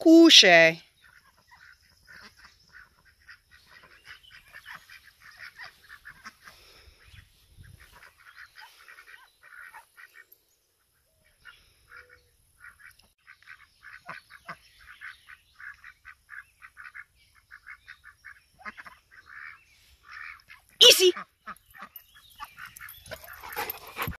cuce Easy.